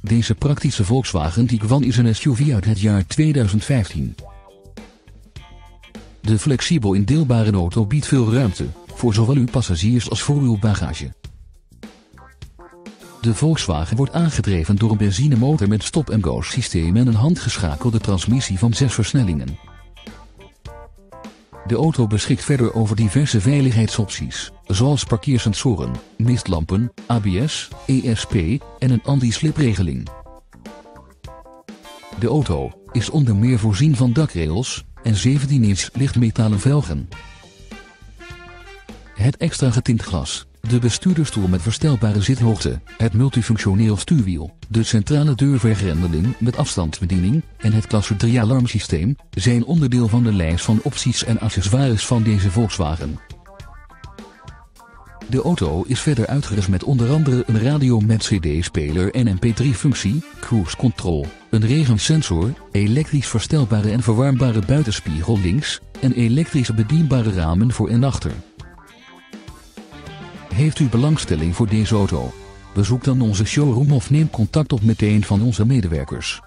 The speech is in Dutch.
Deze praktische Volkswagen Tiguan is een SUV uit het jaar 2015. De flexibel indeelbare auto biedt veel ruimte, voor zowel uw passagiers als voor uw bagage. De Volkswagen wordt aangedreven door een benzinemotor met stop-and-go systeem en een handgeschakelde transmissie van 6 versnellingen. De auto beschikt verder over diverse veiligheidsopties, zoals parkeersensoren, mistlampen, ABS, ESP en een anti-slipregeling. De auto is onder meer voorzien van dakrails en 17-inch lichtmetalen velgen. Het extra getint glas, de bestuurderstoel met verstelbare zithoogte, het multifunctioneel stuurwiel, de centrale deurvergrendeling met afstandsbediening en het klasse 3 alarmsysteem zijn onderdeel van de lijst van opties en accessoires van deze Volkswagen. De auto is verder uitgerust met onder andere een radio met cd-speler en mp3-functie, cruise control, een regensensor, elektrisch verstelbare en verwarmbare buitenspiegel links en elektrische bedienbare ramen voor en achter. Heeft u belangstelling voor deze auto? Bezoek dan onze showroom of neem contact op met een van onze medewerkers.